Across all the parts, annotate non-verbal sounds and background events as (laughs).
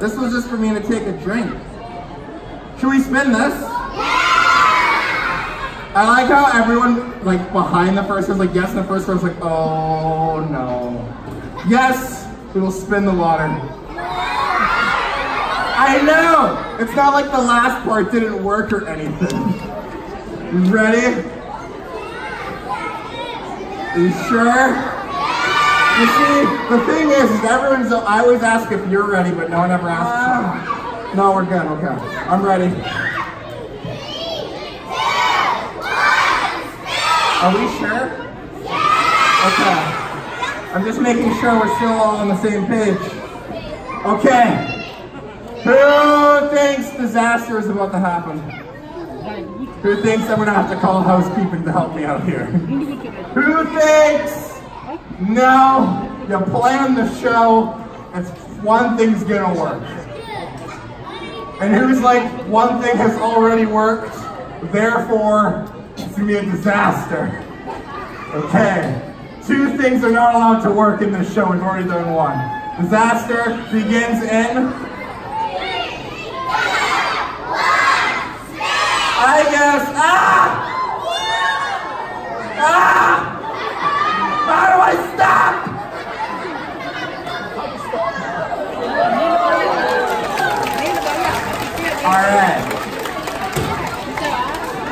This was just for me to take a drink. Should we spin this? Yeah! I like how everyone, like, behind the first was like, yes, and the first was like, oh no. Yes, we will spin the water. I know! It's not like the last part didn't work or anything. Ready? Are you sure? You see, the thing is, is everyone's, I always ask if you're ready, but no one ever asks. No, we're good, okay. I'm ready. Are we sure? Okay. I'm just making sure we're still all on the same page. Okay. Who thinks disaster is about to happen? Who thinks I'm gonna have to call housekeeping to help me out here? (laughs) Who thinks? No, you planned the show, and one thing's gonna work. And who's like, one thing has already worked, therefore, it's gonna be a disaster. Okay. Two things are not allowed to work in this show, we've already done one. Disaster begins in I guess. Ah! Ah! How do I stop? All right.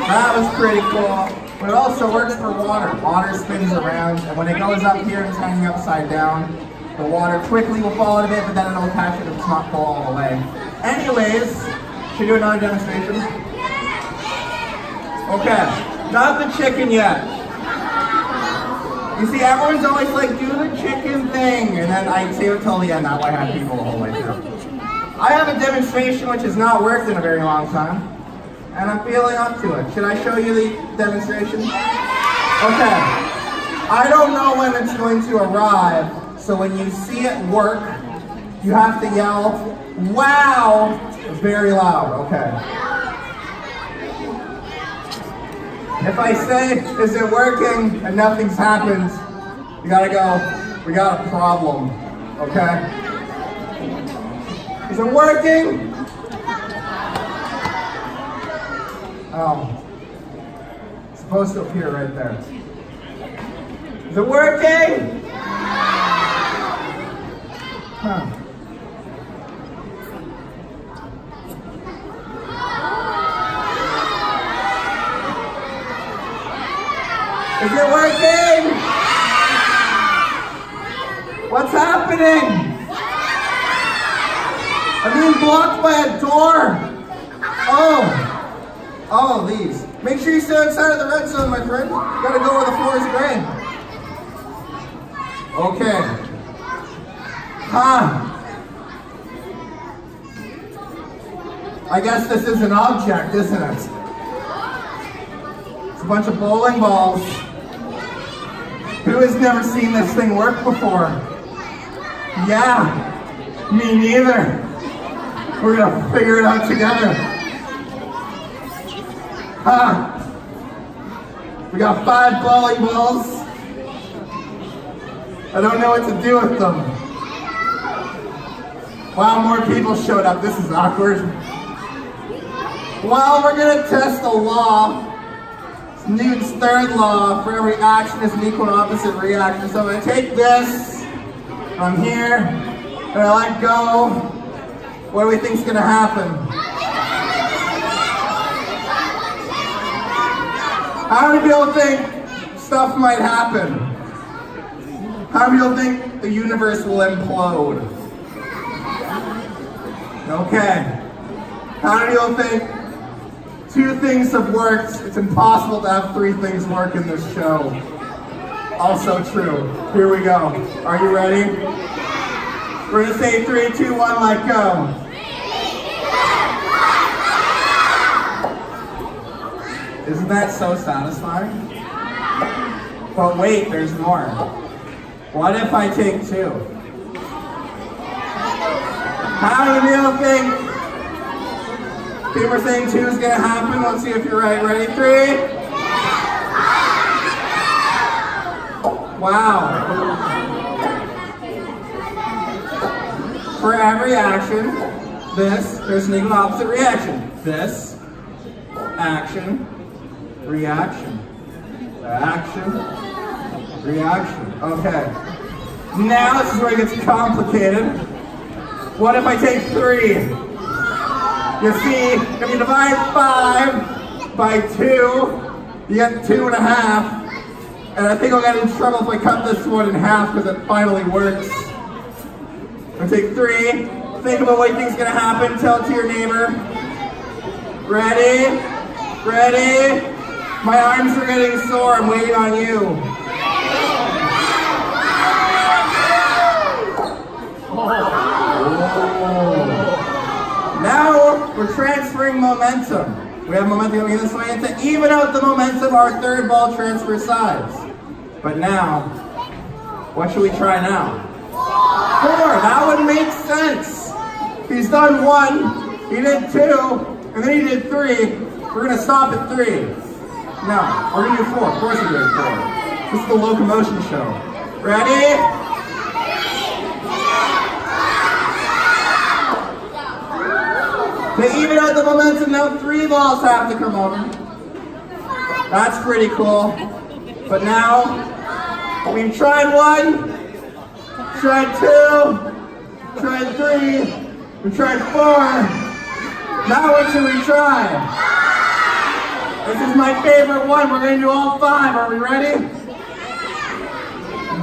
That was pretty cool. But it also works for water. Water spins around, and when it goes up here and it's hanging upside down, the water quickly will fall a bit, but then it'll catch it and not fall all the way. Anyways, should we do another demonstration? Okay, not the chicken yet. You see, everyone's always like, do the chicken thing, and then I say it till the end, that way I have people the whole way through. I have a demonstration which has not worked in a very long time, and I'm feeling up to it. Should I show you the demonstration? Okay. I don't know when it's going to arrive, so when you see it work, you have to yell, wow, very loud, okay? If I say, is it working, and nothing's happened, you gotta go, we got a problem, okay? Is it working? Um, it's supposed to appear right there. Is it working? Huh. Is it working? What's happening? I'm being blocked by a door. Oh. Oh, these. Make sure you stay outside of the red zone, my friend. You gotta go where the floor is green. Okay. Huh. I guess this is an object, isn't it? It's a bunch of bowling balls. Who has never seen this thing work before? Yeah, me neither. We're gonna figure it out together. Huh? We got five bowling balls. I don't know what to do with them. Wow, more people showed up. This is awkward. Well, we're gonna test the law. It's Newton's third law. For every action is an equal and opposite reaction. So I'm gonna take this. I'm here. And I let go. What do we think's gonna happen? How many people think stuff might happen? How many people think the universe will implode? Okay. How many people think two things have worked? It's impossible to have three things work in this show. Also true. Here we go. Are you ready? We're gonna say three, two, one, let go. Isn't that so satisfying? But wait, there's more. What if I take two? How do you think people are saying two is gonna happen? Let's see if you're right. Ready? Three. Wow. for every action, this, there's an equal opposite reaction. This, action, reaction, action, reaction. Okay. Now this is where it gets complicated. What if I take three? You see, if you divide five by two, you get two and a half. And I think I'll get in trouble if I cut this one in half because it finally works. I take three. Think about what you think's gonna happen. Tell it to your neighbor. Ready? Ready? My arms are getting sore. I'm waiting on you. Oh. Now we're transferring momentum. We have momentum going this way and to even out the momentum, our third ball transfer sides. But now, what should we try now? Four, that would make sense. He's done one, he did two, and then he did three. We're gonna stop at three. No, we're gonna do four. Of course we're doing four. This is the locomotion show. Ready? To even out the momentum, now three balls have to come over. That's pretty cool. But now, we've tried one, tried two, tried three, we tried four. Now what should we try? This is my favorite one. We're gonna do all five. Are we ready?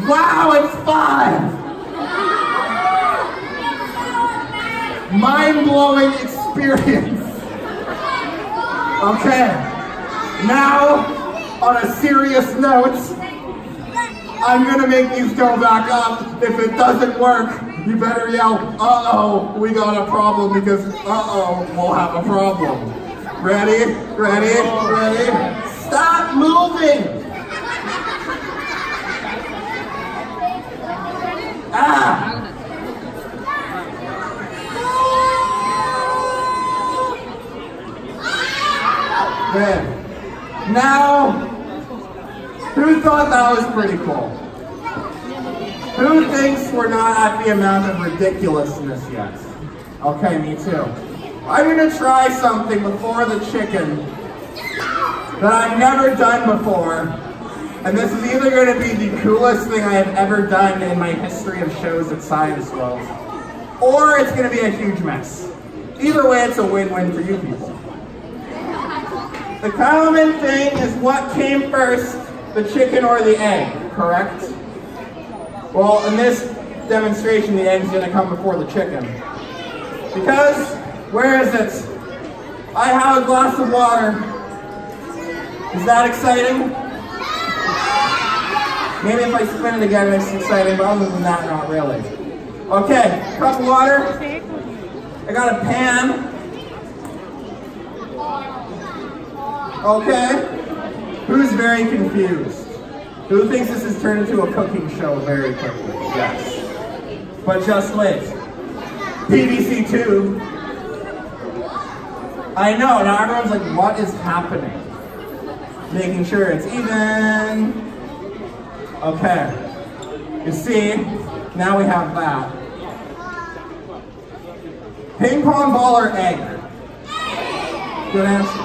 Wow, it's five! Mind-blowing experience. Okay, now on a serious note, I'm gonna make these go back up. If it doesn't work, you better yell, uh-oh, we got a problem because uh-oh, we'll have a problem. Ready, ready, ready? Stop moving! Ah! Good. Now, who thought that was pretty cool? Who thinks we're not at the amount of ridiculousness yet? Okay, me too. I'm gonna try something before the chicken that I've never done before. And this is either gonna be the coolest thing I have ever done in my history of shows at Science World, or it's gonna be a huge mess. Either way, it's a win-win for you people. The common thing is what came first, the chicken or the egg, correct? Well, in this demonstration, the egg's gonna come before the chicken. Because, where is it? I have a glass of water. Is that exciting? Maybe if I spin it again, it's exciting, but other than that, not really. Okay, cup of water. I got a pan. Okay? Who's very confused? Who thinks this has turned into a cooking show very quickly? Yes. But just wait. PVC tube. I know, now everyone's like, what is happening? Making sure it's even. Okay. You see, now we have that. Ping pong ball or egg? Good answer.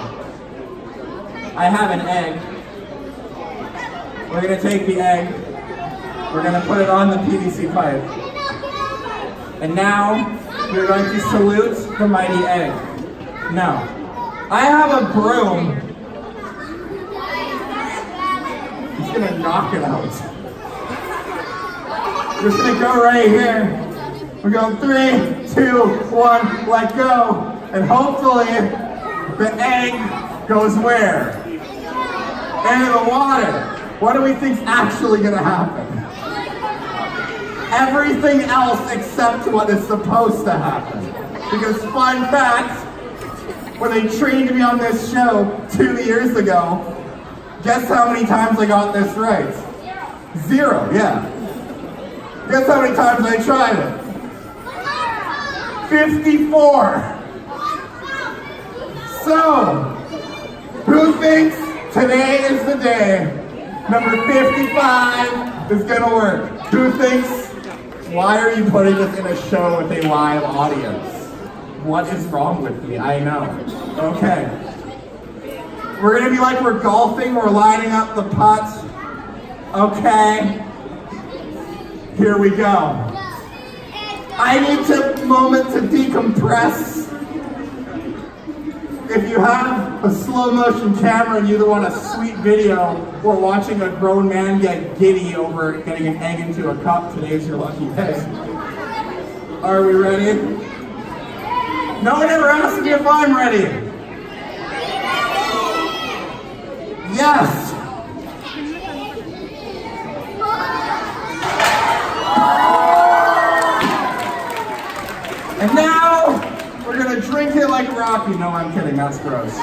I have an egg. We're gonna take the egg, we're gonna put it on the PVC pipe. And now, we're going to salute the mighty egg. Now, I have a broom. He's gonna knock it out. We're just gonna go right here. We're going three, two, one, let go. And hopefully, the egg goes where? into the water. What do we think's actually gonna happen? Everything else except what is supposed to happen. Because fun fact, when they trained me on this show two years ago, guess how many times I got this right? Zero, yeah. Guess how many times I tried it? 54. So, who thinks Today is the day. Number 55 is gonna work. Who thinks Why are you putting this in a show with a live audience? What is wrong with me? I know. Okay. We're gonna be like we're golfing, we're lining up the putts. Okay. Here we go. I need a moment to decompress. If you have a slow motion camera and you either want a sweet video or watching a grown man get giddy over getting an egg into a cup, today's your lucky day. Are we ready? No one ever asked me if I'm ready. Yes. And now we're gonna drink it like Rocky. No, I'm kidding, that's gross.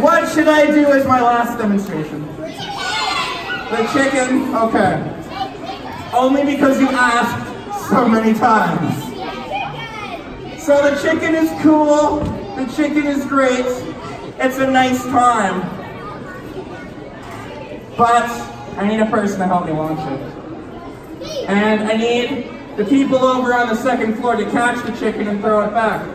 What should I do as my last demonstration? The chicken? Okay. Only because you asked so many times. So the chicken is cool, the chicken is great, it's a nice time. But I need a person to help me launch it. And I need the people over on the second floor to catch the chicken and throw it back.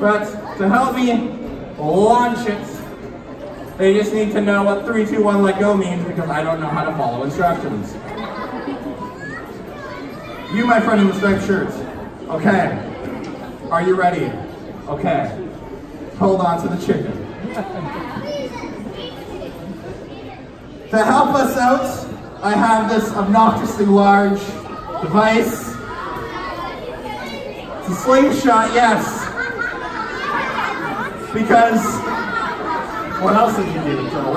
But to help me launch it, they just need to know what 3, 2, 1, let go means because I don't know how to follow instructions. You, my friend in the striped shirt. Okay. Are you ready? Okay. Hold on to the chicken. to help us out, I have this obnoxiously large device. It's a slingshot, yes. Because, what else did you do throw?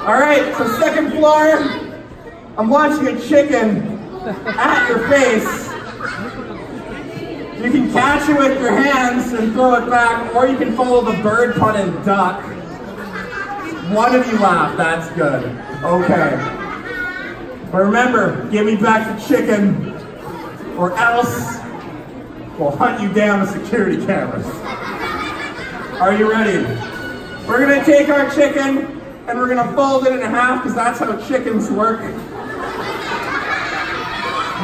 All right, so second floor, I'm launching a chicken at your face. You can catch it with your hands and throw it back, or you can follow the bird pun and duck. One of you laugh, that's good. Okay. But remember, give me back the chicken, or else we'll hunt you down with security cameras. Are you ready? We're gonna take our chicken and we're gonna fold it in half because that's how chickens work.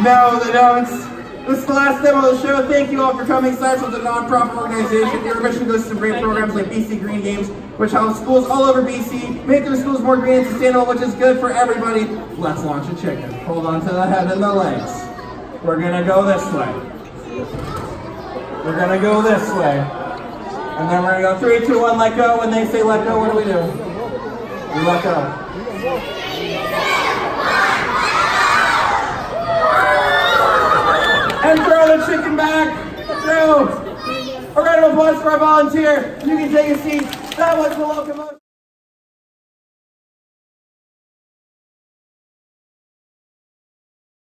No, they don't. This is the last demo of the show. Thank you all for coming. Science is a non-profit organization. Your mission goes to great programs like BC Green Games, which helps schools all over BC, make their schools more green and sustainable, which is good for everybody. Let's launch a chicken. Hold on to the head and the legs. We're gonna go this way. We're gonna go this way. And then we're gonna go three, two, one, let go. When they say let go, what do we do? We let go. And throw the chicken back through. A round of applause for our volunteer. You can take a seat. That was the locomotive.